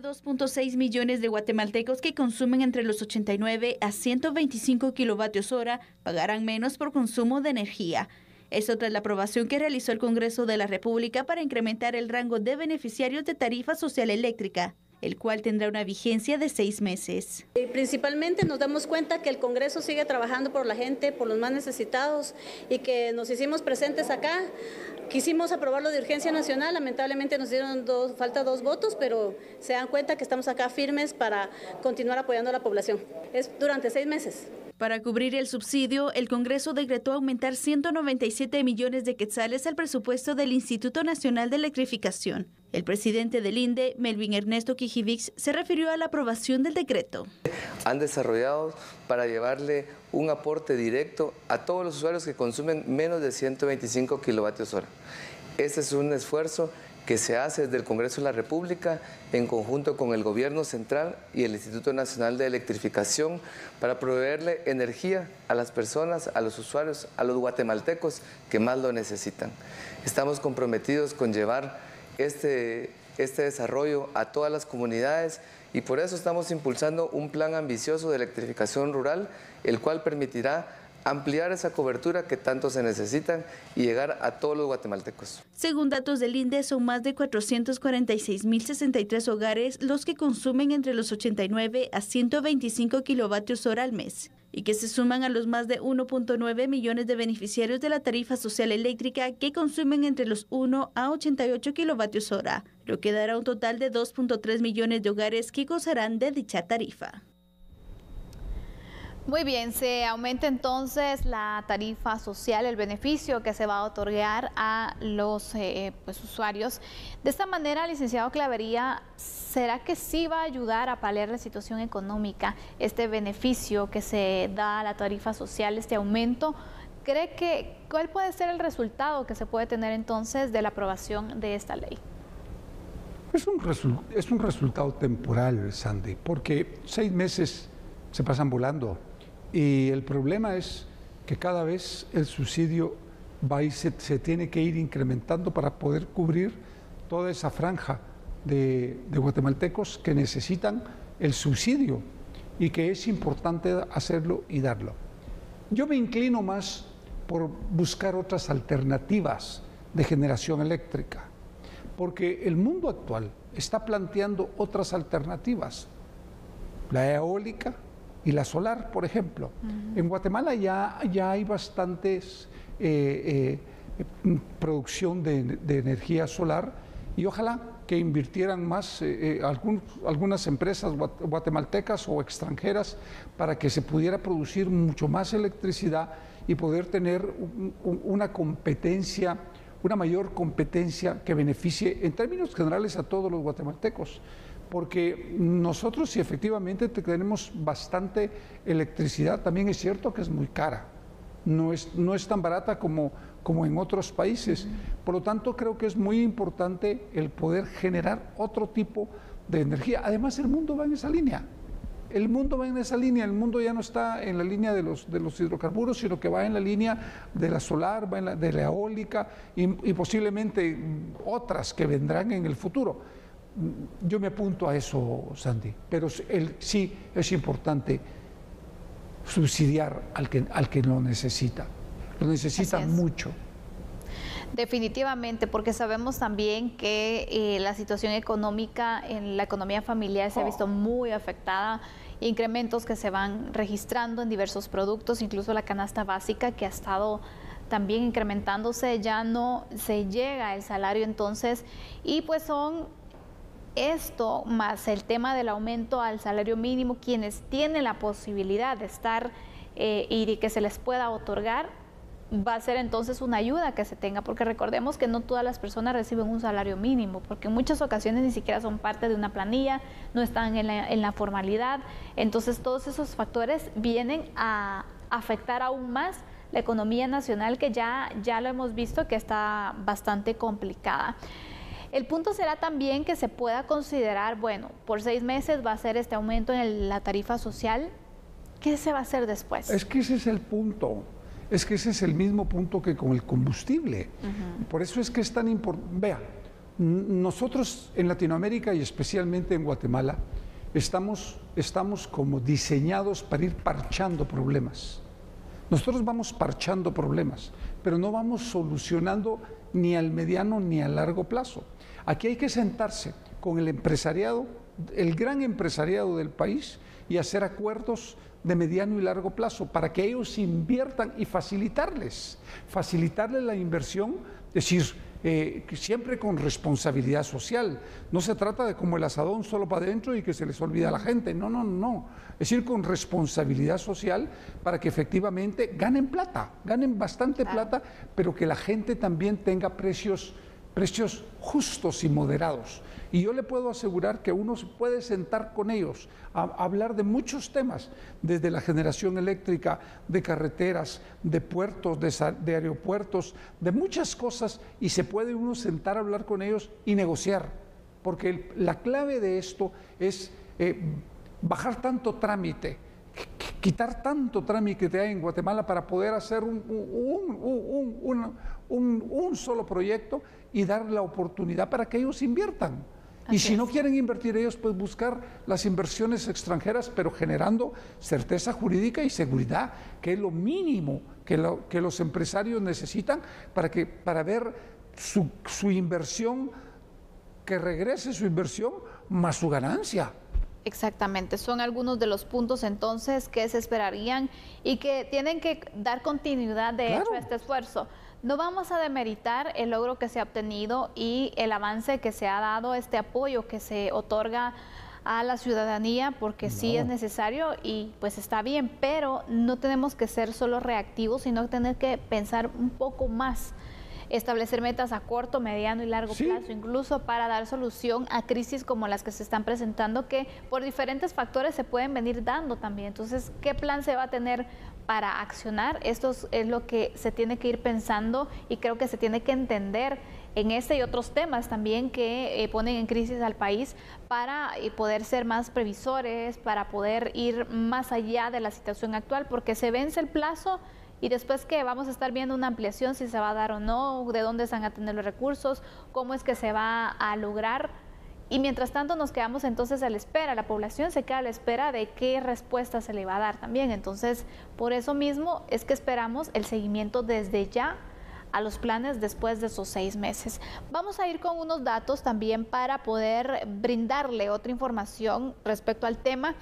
de 2.6 millones de guatemaltecos que consumen entre los 89 a 125 kilovatios hora pagarán menos por consumo de energía. Esto tras la aprobación que realizó el Congreso de la República para incrementar el rango de beneficiarios de tarifa social eléctrica el cual tendrá una vigencia de seis meses. Principalmente nos damos cuenta que el Congreso sigue trabajando por la gente, por los más necesitados y que nos hicimos presentes acá. Quisimos aprobarlo de urgencia nacional, lamentablemente nos dieron dos, falta dos votos, pero se dan cuenta que estamos acá firmes para continuar apoyando a la población. Es durante seis meses. Para cubrir el subsidio, el Congreso decretó aumentar 197 millones de quetzales al presupuesto del Instituto Nacional de Electrificación. El presidente del INDE, Melvin Ernesto Quijivix, se refirió a la aprobación del decreto. Han desarrollado para llevarle un aporte directo a todos los usuarios que consumen menos de 125 kilovatios hora. Este es un esfuerzo que se hace desde el Congreso de la República en conjunto con el Gobierno Central y el Instituto Nacional de Electrificación para proveerle energía a las personas, a los usuarios, a los guatemaltecos que más lo necesitan. Estamos comprometidos con llevar este, este desarrollo a todas las comunidades y por eso estamos impulsando un plan ambicioso de electrificación rural, el cual permitirá ampliar esa cobertura que tanto se necesitan y llegar a todos los guatemaltecos. Según datos del INDE, son más de 446.063 hogares los que consumen entre los 89 a 125 kilovatios hora al mes y que se suman a los más de 1.9 millones de beneficiarios de la tarifa social eléctrica que consumen entre los 1 a 88 kilovatios hora, lo que dará un total de 2.3 millones de hogares que gozarán de dicha tarifa. Muy bien, se aumenta entonces la tarifa social, el beneficio que se va a otorgar a los eh, pues, usuarios. De esta manera, licenciado Clavería, ¿será que sí va a ayudar a paliar la situación económica este beneficio que se da a la tarifa social, este aumento? ¿Cree que cuál puede ser el resultado que se puede tener entonces de la aprobación de esta ley? Es un, es un resultado temporal, Sandy, porque seis meses se pasan volando y el problema es que cada vez el subsidio va y se, tiene que ir incrementando para poder cubrir toda esa franja de, guatemaltecos que necesitan el subsidio y que es importante hacerlo y darlo. Yo me inclino más por buscar otras alternativas de generación eléctrica, porque el mundo actual está planteando otras alternativas. La eólica, y la solar, por ejemplo. En Guatemala ya, ya hay bastantes eh, eh, producción de, energía solar y ojalá que invirtieran más eh, algunas empresas guatemaltecas o extranjeras para que se pudiera producir mucho más electricidad y poder tener una competencia, una mayor competencia que beneficie en términos generales a todos los guatemaltecos porque nosotros si efectivamente tenemos bastante electricidad, también es cierto que es muy cara, no es, no es tan barata como, como en otros países. Por lo tanto, creo que es muy importante el poder generar otro tipo de energía. Además, el mundo va en esa línea. El mundo va en esa línea, el mundo ya no está en la línea de los, de los hidrocarburos, sino que va en la línea de la solar, va en la, de la eólica y, y posiblemente otras que vendrán en el futuro yo me apunto a eso, Sandy, pero sí es importante subsidiar al que, al que lo necesita. Lo necesita mucho. Definitivamente, porque sabemos también que eh, la situación económica en la economía familiar se ha visto muy afectada, incrementos que se van registrando en diversos productos, incluso la canasta básica que ha estado también incrementándose, ya no se llega el salario entonces, y pues son esto más el tema del aumento al salario mínimo, quienes tienen la posibilidad de estar eh, y que se les pueda otorgar, va a ser entonces una ayuda que se tenga, porque recordemos que no todas las personas reciben un salario mínimo, porque en muchas ocasiones ni siquiera son parte de una planilla, no están en la, en la formalidad, entonces todos esos factores vienen a afectar aún más la economía nacional que ya, ya lo hemos visto que está bastante complicada. El punto será también que se pueda considerar, bueno, por seis meses va a ser este aumento en la tarifa social. ¿Qué se va a hacer después? Es que ese es el punto. Es que ese es el mismo punto que con el combustible. Por eso es que es tan importante. Vea, Nosotros en Latinoamérica y especialmente en Guatemala estamos, estamos como diseñados para ir parchando problemas. Nosotros vamos parchando problemas, pero no vamos solucionando ni al mediano ni a largo plazo. Aquí hay que sentarse con el empresariado, el gran empresariado del país y hacer acuerdos de mediano y largo plazo para que ellos inviertan y facilitarles, facilitarles la inversión, es decir, eh, siempre con responsabilidad social. No se trata de como el asadón solo para adentro y que se les olvida a la gente. No, no, no. Es decir, con responsabilidad social para que efectivamente ganen plata, ganen bastante plata, pero que la gente también tenga precios, precios justos y moderados. Y yo le puedo asegurar que uno se puede sentar con ellos a, hablar de muchos temas, desde la generación eléctrica, de carreteras, de puertos, de, aeropuertos, de muchas cosas, y se puede uno sentar a hablar con ellos y negociar. Porque la clave de esto es eh, bajar tanto trámite, quitar tanto trámite que hay en Guatemala para poder hacer un, un, solo proyecto y dar la oportunidad para que ellos inviertan y si no quieren invertir ellos, pues buscar las inversiones extranjeras, pero generando certeza jurídica y seguridad, que es lo mínimo que, que los empresarios necesitan para, que, para ver su, su inversión, que regrese su inversión más su ganancia. Exactamente, son algunos de los puntos entonces que se esperarían y que tienen que dar continuidad de hecho a este esfuerzo. No vamos a demeritar el logro que se ha obtenido y el avance que se ha dado, este apoyo que se otorga a la ciudadanía, porque sí es necesario y pues está bien, pero no tenemos que ser solo reactivos, sino tener que pensar un poco más establecer metas a corto, mediano y largo plazo, incluso para dar solución a crisis como las que se están presentando, que por diferentes factores se pueden venir dando también. Entonces, ¿qué plan se va a tener para accionar? Esto es lo que se tiene que ir pensando y creo que se tiene que entender en este y otros temas también que eh, ponen en crisis al país para eh, poder ser más previsores, para poder ir más allá de la situación actual, porque se vence el plazo y después que vamos a estar viendo una ampliación si se va a dar o no, de dónde se van a tener los recursos, cómo es que se va a lograr. Y mientras tanto nos quedamos entonces a la espera, la población se queda a la espera de qué respuesta se le va a dar también. Entonces, por eso mismo es que esperamos el seguimiento desde ya a los planes después de esos seis meses. Vamos a ir con unos datos también para poder brindarle otra información respecto al tema.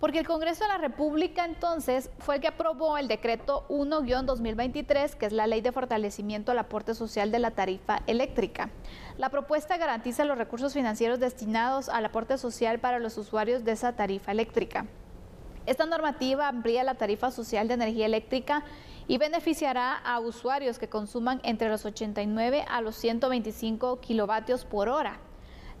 Porque el Congreso de la República entonces fue el que aprobó el decreto 1-2023, que es la ley de fortalecimiento al aporte social de la tarifa eléctrica. La propuesta garantiza los recursos financieros destinados al aporte social para los usuarios de esa tarifa eléctrica. Esta normativa amplía la tarifa social de energía eléctrica y beneficiará a usuarios que consuman entre los 89 a los 125 kilovatios por hora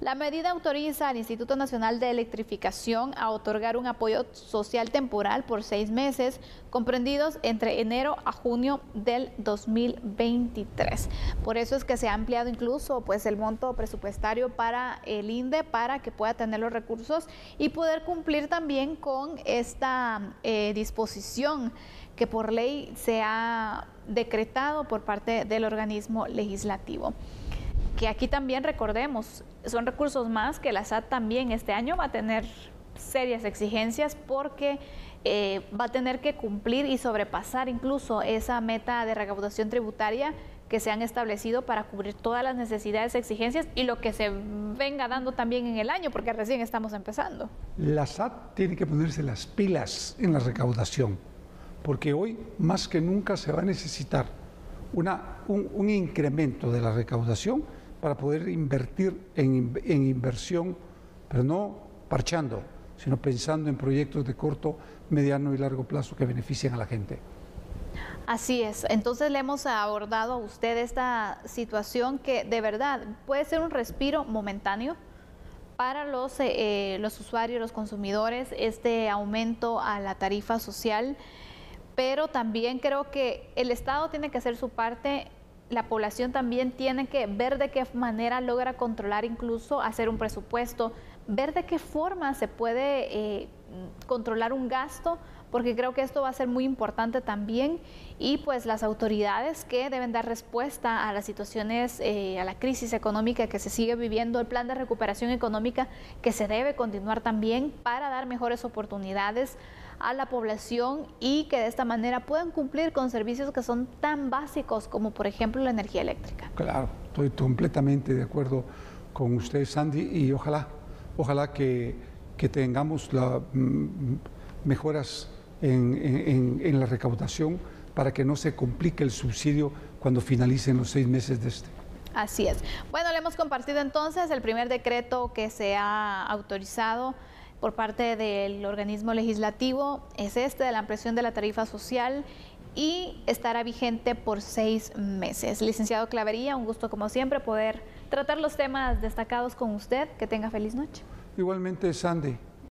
la medida autoriza al Instituto Nacional de Electrificación a otorgar un apoyo social temporal por seis meses, comprendidos entre enero a junio del 2023. Por eso es que se ha ampliado incluso pues, el monto presupuestario para el INDE para que pueda tener los recursos y poder cumplir también con esta eh, disposición que por ley se ha decretado por parte del organismo legislativo que aquí también recordemos, son recursos más que la SAT también este año va a tener serias exigencias porque eh, va a tener que cumplir y sobrepasar incluso esa meta de recaudación tributaria que se han establecido para cubrir todas las necesidades, exigencias y lo que se venga dando también en el año, porque recién estamos empezando. La SAT tiene que ponerse las pilas en la recaudación, porque hoy más que nunca se va a necesitar una, un incremento de la recaudación para poder invertir en, inversión, pero no parchando, sino pensando en proyectos de corto, mediano y largo plazo que beneficien a la gente. Así es, entonces le hemos abordado a usted esta situación que de verdad puede ser un respiro momentáneo para los, eh, los usuarios, los consumidores, este aumento a la tarifa social, pero también creo que el Estado tiene que hacer su parte la población también tiene que ver de qué manera logra controlar, incluso hacer un presupuesto, ver de qué forma se puede eh, controlar un gasto porque creo que esto va a ser muy importante también. Y pues las autoridades que deben dar respuesta a las situaciones, eh, a la crisis económica que se sigue viviendo, el plan de recuperación económica que se debe continuar también para dar mejores oportunidades a la población y que de esta manera puedan cumplir con servicios que son tan básicos como por ejemplo la energía eléctrica. Claro, estoy completamente de acuerdo con usted, Sandy, y ojalá, ojalá que, que tengamos la, mm, mejoras en, la recaudación para que no se complique el subsidio cuando finalicen los seis meses de este. Así es. Bueno, le hemos compartido entonces el primer decreto que se ha autorizado por parte del organismo legislativo, es este de la ampliación de la tarifa social y estará vigente por seis meses. Licenciado Clavería, un gusto como siempre poder tratar los temas destacados con usted. Que tenga feliz noche. Igualmente, Sandy.